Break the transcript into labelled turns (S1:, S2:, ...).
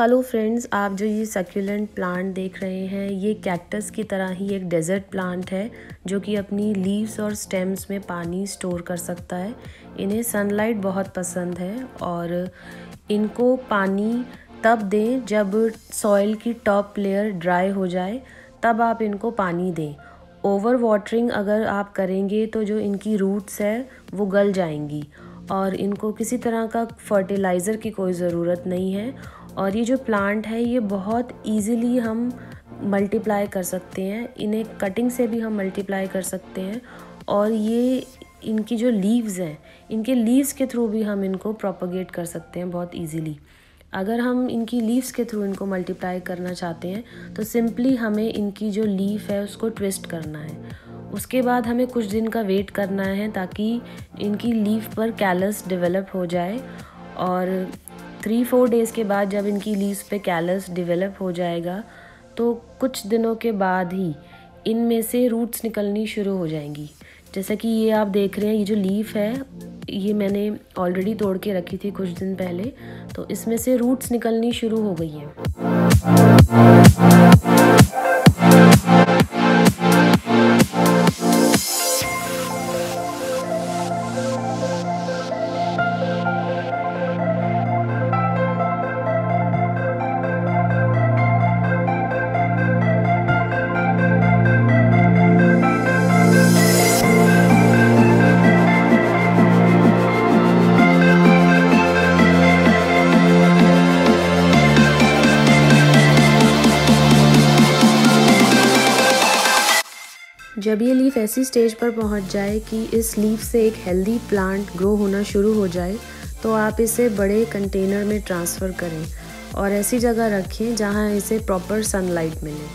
S1: Hello friends, आप जो ये सक्यूलेंट प्लांट देख रहे हैं, ये कैक्टस की तरह ही एक डेजर्ट प्लांट है, जो कि अपनी लीव्स और स्टेम्स में पानी स्टोर कर सकता है। इन्हें सनलाइट बहुत पसंद है और इनको पानी तब दें जब सॉइल की टॉप लेयर ड्राई हो जाए, तब आप इनको पानी दें। ओवर वाटरिंग अगर आप करेंगे तो जो इनकी रूट्स है, वो गल जाएँगी। और इनको किसी तरह का फर्टिलाइज़र की कोई ज़रूरत नहीं है। और ये जो प्लांट है, ये बहुत इजीली हम मल्टीप्लाई कर सकते हैं। इन्हें कटिंग से भी हम मल्टीप्लाई कर सकते हैं। और ये इनकी जो लीव्स हैं, इनके लीव्स के थ्रू भी हम इनको प्रोपोगेट कर सकते हैं बहुत इजीली अगर हम इनकी लीव्स के थ्रू इनको मल्टीप्लाई करना चाहते हैं तो सिंपली हमें इनकी जो लीफ है, उसको ट्विस्ट करना है। उसके बाद हमें कुछ दिन का वेट करना है ताकि इनकी लीफ पर कैलस डेवलप हो जाए और थ्री फोर डेज़ के बाद जब इनकी लीव्स पे कैलस डेवलप हो जाएगा तो कुछ दिनों के बाद ही इनमें से रूट्स निकलनी शुरू हो जाएँगी। जैसा कि ये आप देख रहे हैं, ये जो लीफ है, ये मैंने ऑलरेडी तोड़ के रखी थी कुछ दिन पहले तो इसमें से रूट्स निकलनी शुरू हो गई हैं। जब ये लीफ ऐसी स्टेज पर पहुँच जाए कि इस लीफ से एक हेल्दी प्लांट ग्रो होना शुरू हो जाए तो आप इसे बड़े कंटेनर में ट्रांसफ़र करें और ऐसी जगह रखें जहाँ इसे प्रॉपर सनलाइट मिले।